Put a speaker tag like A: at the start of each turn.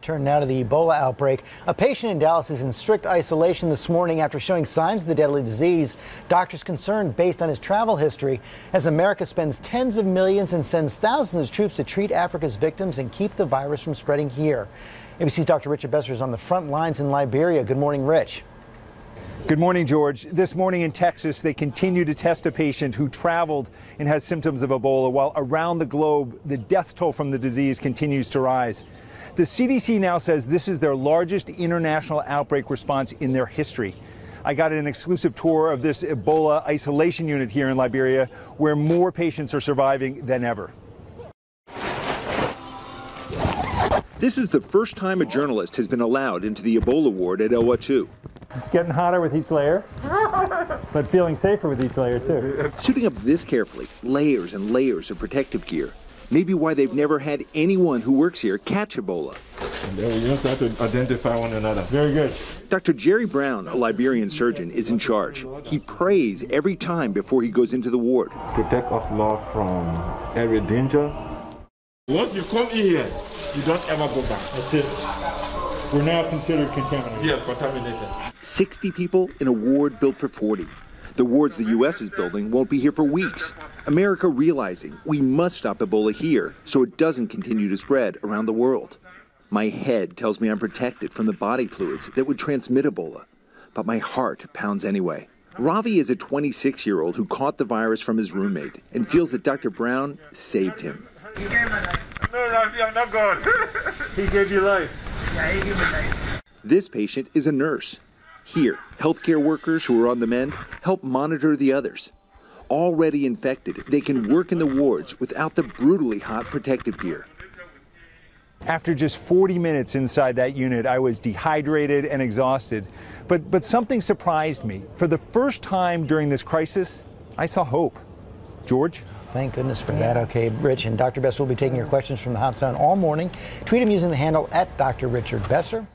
A: Turn now to the Ebola outbreak. A patient in Dallas is in strict isolation this morning after showing signs of the deadly disease. Doctors concerned based on his travel history as America spends tens of millions and sends thousands of troops to treat Africa's victims and keep the virus from spreading here. ABC's Dr. Richard Besser is on the front lines in Liberia. Good morning, Rich.
B: Good morning, George. This morning in Texas, they continue to test a patient who traveled and has symptoms of Ebola, while around the globe, the death toll from the disease continues to rise. The CDC now says this is their largest international outbreak response in their history. I got an exclusive tour of this Ebola isolation unit here in Liberia, where more patients are surviving than ever. This is the first time a journalist has been allowed into the Ebola ward at ELWA 2.
C: It's getting hotter with each layer, but feeling safer with each layer too.
B: Suiting up this carefully, layers and layers of protective gear, Maybe why they've never had anyone who works here catch Ebola.
D: We just have to identify one another.
C: Very good.
B: Dr. Jerry Brown, a Liberian surgeon, is in charge. He prays every time before he goes into the ward.
D: Protect us, Lord, from every danger. Once you come in here, you don't ever go back.
C: That's it. We're now considered contaminated.
D: Yes, contaminated.
B: 60 people in a ward built for 40. The wards the U.S. is building won't be here for weeks. America realizing we must stop Ebola here so it doesn't continue to spread around the world. My head tells me I'm protected from the body fluids that would transmit Ebola, but my heart pounds anyway. Ravi is a 26 year old who caught the virus from his roommate and feels that Dr. Brown saved him.
D: He gave my life. No, Ravi, I'm not God.
C: he gave you life.
D: Yeah, he gave me life.
B: This patient is a nurse. Here, healthcare workers who are on the mend help monitor the others. Already infected, they can work in the wards without the brutally hot protective gear. After just 40 minutes inside that unit, I was dehydrated and exhausted. But, but something surprised me. For the first time during this crisis, I saw hope. George?
A: Thank goodness for that. Okay, Rich and Dr. Besser will be taking your questions from the Hot Zone all morning. Tweet them using the handle at Dr. Richard Besser.